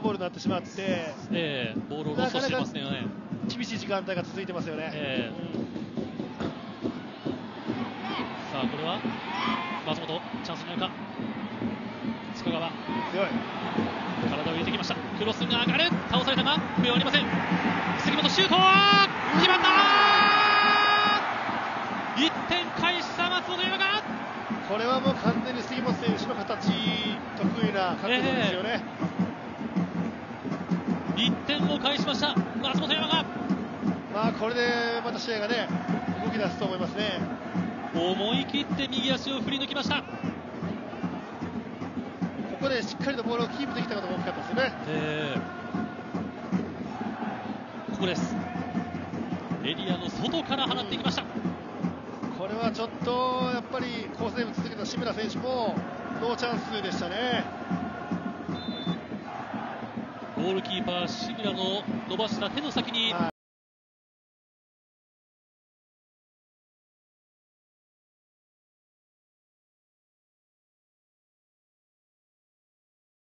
ボールになってしまって、えー、ボールをロストしてますね。厳しい時間帯が続いてますよね、えー、さあこれは松本チャンスになるか。塚川。強い。体を入れてきました。クロスが上がる。倒されたが笛はありません。杉本シュート決まった！1点返した松本山が。これはもう完全に杉本選手の形得意な角度ですよね、えー、1点を返しました。松本山が。まあこれでまた試合がね動き出すと思いますね。思い切って右足を振り抜きました。ここでしっかりとボールをキープできたことが大きかったですよね、えー、ここです。エリアの外から放っていきました、これはちょっとやっぱり好セーブ続けた志村選手もノーチャンスでしたねゴールキーパーシグラの伸ばした手の先に、